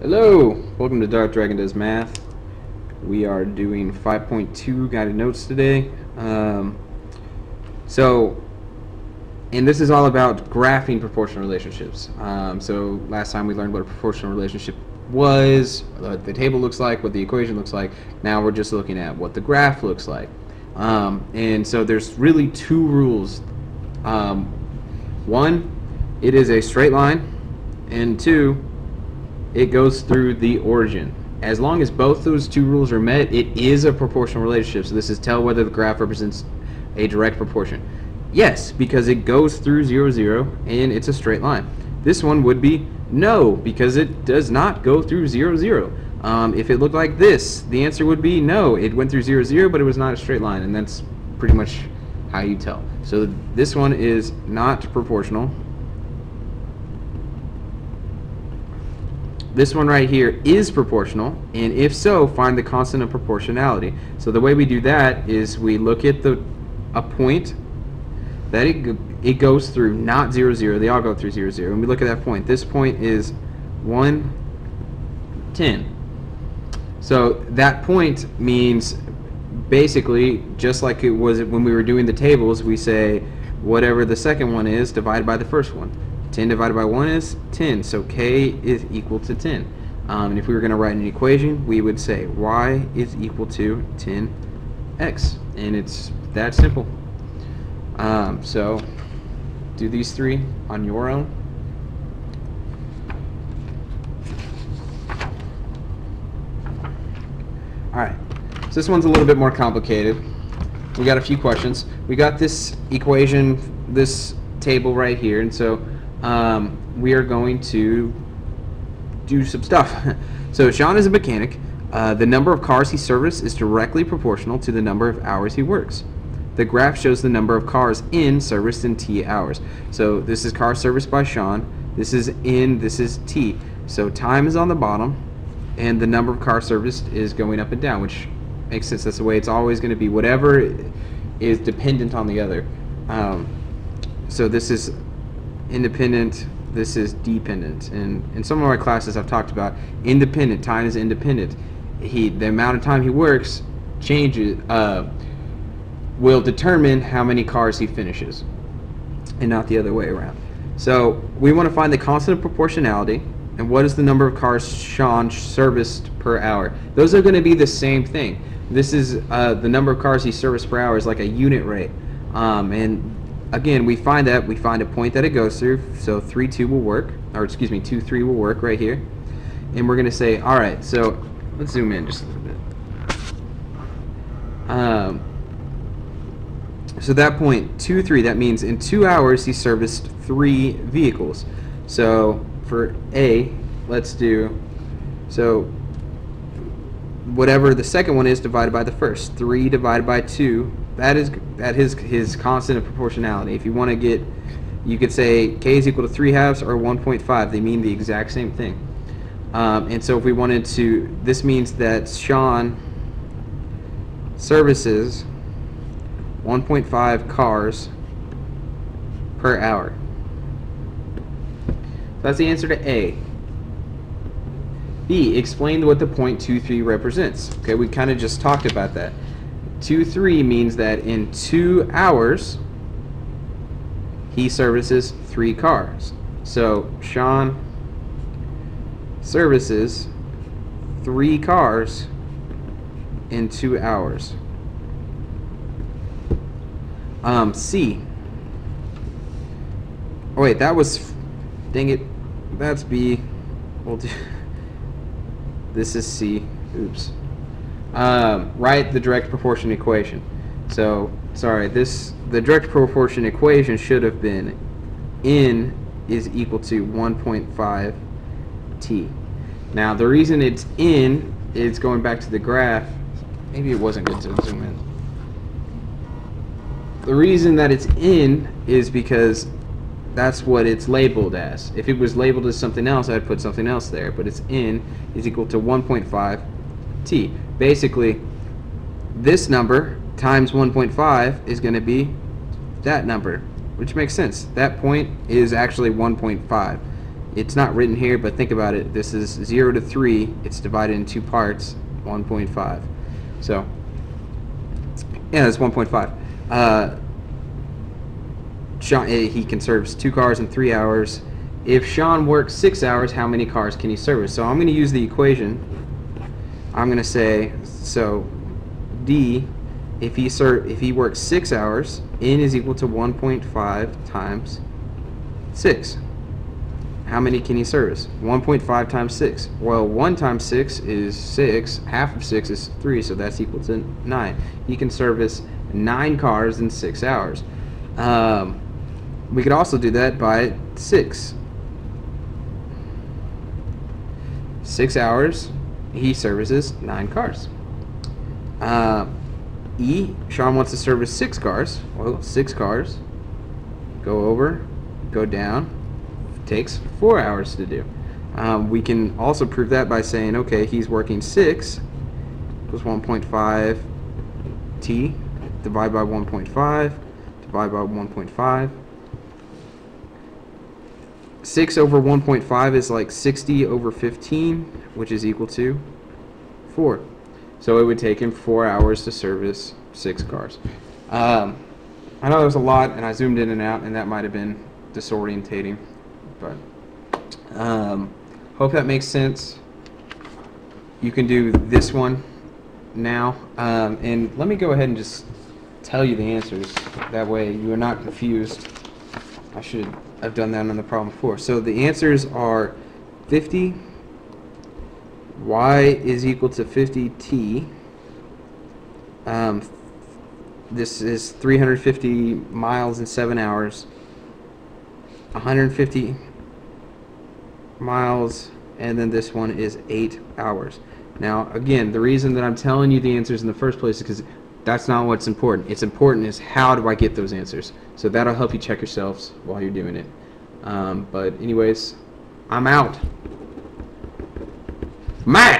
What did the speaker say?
Hello, welcome to Dark Dragon Does Math. We are doing 5.2 guided notes today. Um, so, and this is all about graphing proportional relationships. Um, so last time we learned what a proportional relationship was, what the table looks like, what the equation looks like. Now we're just looking at what the graph looks like. Um, and so there's really two rules. Um, one, it is a straight line, and two, it goes through the origin. As long as both those two rules are met, it is a proportional relationship. So this is tell whether the graph represents a direct proportion. Yes, because it goes through 0, 0, and it's a straight line. This one would be no, because it does not go through 0, 0. Um, if it looked like this, the answer would be no. It went through 0, 0, but it was not a straight line, and that's pretty much how you tell. So this one is not proportional. This one right here is proportional, and if so, find the constant of proportionality. So the way we do that is we look at the a point that it, it goes through, not 0, 0. They all go through 0, 0. And we look at that point. This point is 1, 10. So that point means basically, just like it was when we were doing the tables, we say whatever the second one is divided by the first one. 10 divided by 1 is 10, so k is equal to 10. Um, and if we were going to write an equation, we would say y is equal to 10x. And it's that simple. Um, so do these three on your own. Alright, so this one's a little bit more complicated. We got a few questions. We got this equation, this table right here, and so um, we are going to do some stuff. so Sean is a mechanic. Uh, the number of cars he services is directly proportional to the number of hours he works. The graph shows the number of cars in serviced in T hours. So this is car serviced by Sean. This is in, this is T. So time is on the bottom, and the number of cars serviced is going up and down, which makes sense. That's the way it's always going to be. Whatever is dependent on the other. Um, so this is independent, this is dependent. And in some of my classes I've talked about independent, time is independent. He, the amount of time he works changes, uh, will determine how many cars he finishes and not the other way around. So we want to find the constant of proportionality and what is the number of cars Sean serviced per hour. Those are going to be the same thing. This is uh, the number of cars he serviced per hour is like a unit rate. Um, and again, we find that, we find a point that it goes through, so 3, 2 will work, or excuse me, 2, 3 will work right here. And we're going to say, alright, so let's zoom in just a little bit. Um, so that point, 2, 3, that means in 2 hours he serviced 3 vehicles. So for A, let's do, so whatever the second one is divided by the first. 3 divided by 2 that is that is his constant of proportionality. If you want to get, you could say k is equal to 3 halves or 1.5. They mean the exact same thing. Um, and so if we wanted to, this means that Sean services 1.5 cars per hour. That's the answer to A. B, explain what the point two three represents. Okay, we kind of just talked about that. 2 3 means that in two hours, he services three cars. So Sean services three cars in two hours. Um, C. Oh wait, that was, dang it, that's B. We'll do, this is C. Oops um, write the direct proportion equation. So, sorry, this the direct proportion equation should have been n is equal to 1.5 t. Now, the reason it's n is going back to the graph. Maybe it wasn't good to zoom in. The reason that it's in is because that's what it's labeled as. If it was labeled as something else, I'd put something else there. But it's in is equal to 1.5 t basically this number times 1.5 is going to be that number which makes sense that point is actually 1.5 It's not written here, but think about it. This is 0 to 3. It's divided in two parts, 1.5. So, yeah, that's 1.5. Uh, Sean, eh, he can service two cars in three hours. If Sean works six hours, how many cars can he service? So I'm going to use the equation. I'm going to say, so D, if he ser if he works six hours, N is equal to 1.5 times 6. How many can he service? 1.5 times 6. Well, 1 times 6 is 6. Half of 6 is 3, so that's equal to 9. He can service 9 cars in 6 hours. Um, we could also do that by 6. 6 hours, he services 9 cars. Uh, E, Sean wants to service 6 cars. Well, 6 cars. Go over, go down, takes four hours to do. Um, we can also prove that by saying, okay, he's working 6 1.5 t, divide by 1.5, divide by 1.5. 6 over 1.5 is like 60 over 15, which is equal to 4. So it would take him 4 hours to service 6 cars. Um, I know there was a lot, and I zoomed in and out, and that might have been disorientating. But um, hope that makes sense. You can do this one now. Um, and let me go ahead and just tell you the answers. That way you are not confused. I should have done that on the problem before. So the answers are 50, y is equal to 50t. Um, this is 350 miles in 7 hours. 150 miles, and then this one is 8 hours. Now, again, the reason that I'm telling you the answers in the first place is because that's not what's important. It's important is how do I get those answers. So that'll help you check yourselves while you're doing it. Um, but anyways, I'm out. Math!